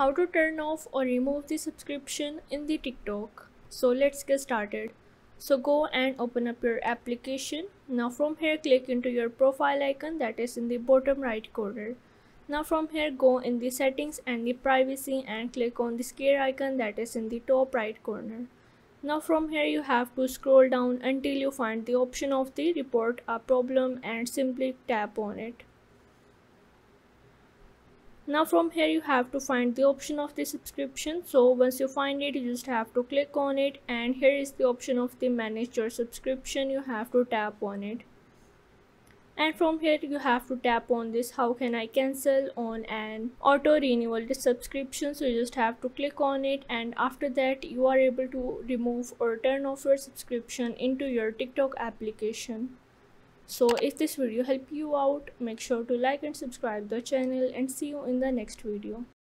how to turn off or remove the subscription in the TikTok. So let's get started. So go and open up your application. Now from here click into your profile icon that is in the bottom right corner. Now from here go in the settings and the privacy and click on the gear icon that is in the top right corner. Now from here you have to scroll down until you find the option of the report a problem and simply tap on it. Now from here you have to find the option of the subscription. So once you find it you just have to click on it. And here is the option of the manage your subscription. You have to tap on it. And from here you have to tap on this how can i cancel on an auto renewal subscription? So you just have to click on it. And after that you are able to remove or turn off your subscription into your tiktok application so if this video helped you out make sure to like and subscribe the channel and see you in the next video